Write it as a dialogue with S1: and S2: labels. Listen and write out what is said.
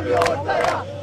S1: mavi